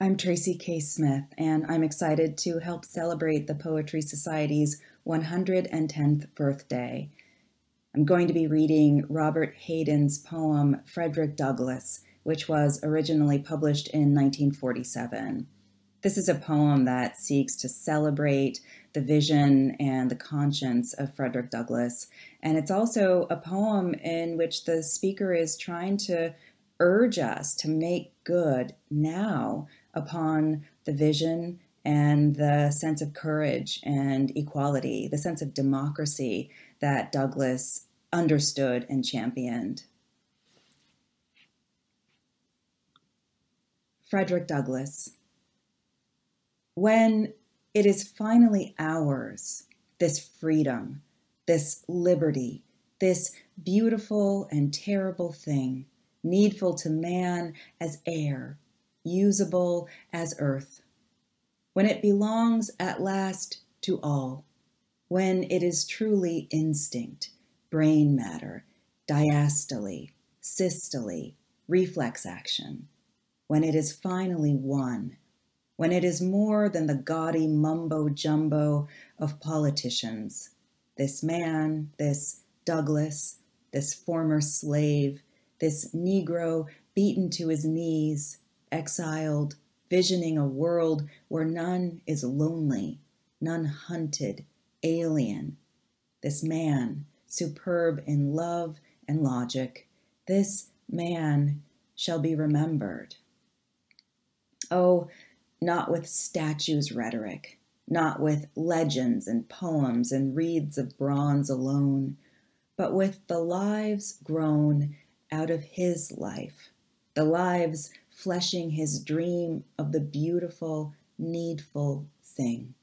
I'm Tracy K. Smith, and I'm excited to help celebrate the Poetry Society's 110th birthday. I'm going to be reading Robert Hayden's poem Frederick Douglass, which was originally published in 1947. This is a poem that seeks to celebrate the vision and the conscience of Frederick Douglass. And it's also a poem in which the speaker is trying to urge us to make good now upon the vision and the sense of courage and equality, the sense of democracy that Douglass understood and championed. Frederick Douglass. When it is finally ours, this freedom, this liberty, this beautiful and terrible thing, needful to man as air, usable as earth, when it belongs at last to all, when it is truly instinct, brain matter, diastole, systole, reflex action, when it is finally won, when it is more than the gaudy mumbo jumbo of politicians, this man, this Douglass, this former slave, this Negro beaten to his knees, exiled, visioning a world where none is lonely, none hunted, alien. This man, superb in love and logic, this man shall be remembered. Oh, not with statues rhetoric, not with legends and poems and reeds of bronze alone, but with the lives grown out of his life, the lives fleshing his dream of the beautiful, needful thing.